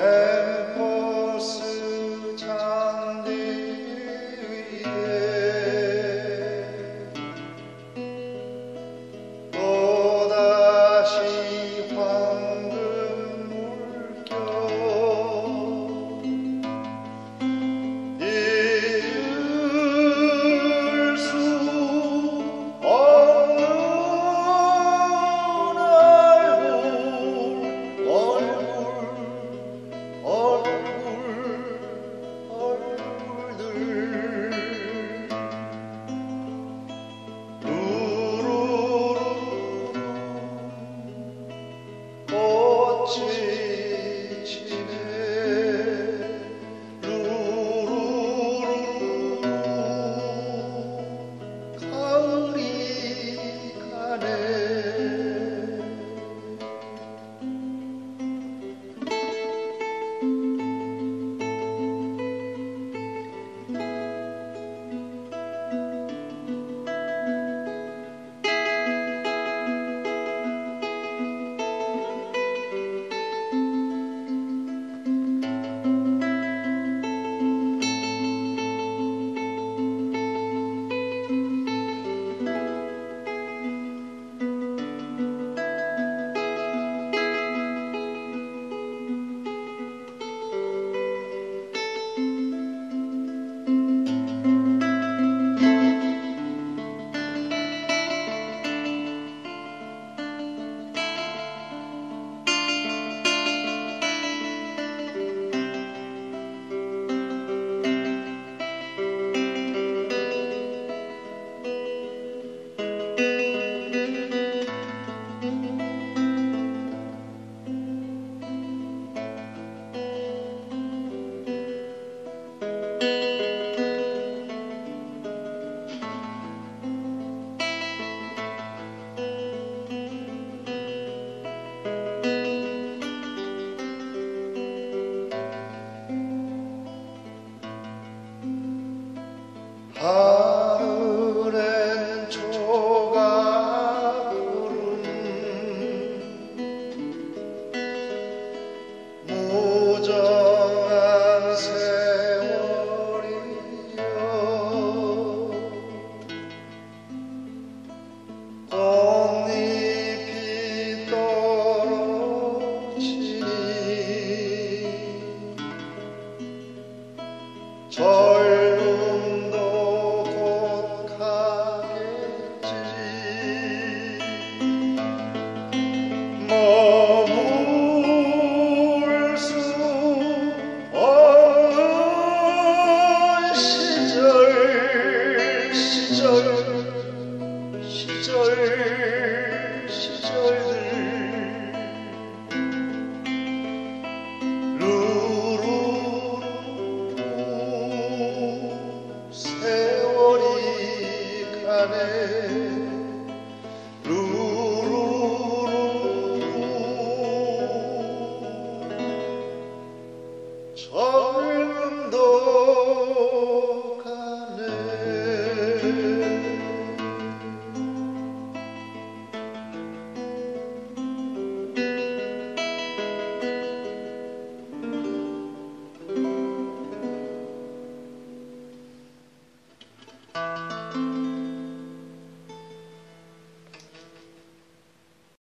Amen. Oh. 머물 수 없는 시절 시절 시절 시절들 루루 세월이 가네 저음도 가네.